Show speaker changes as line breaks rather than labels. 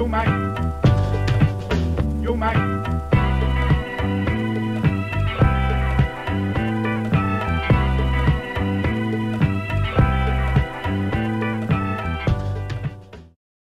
You might. You might.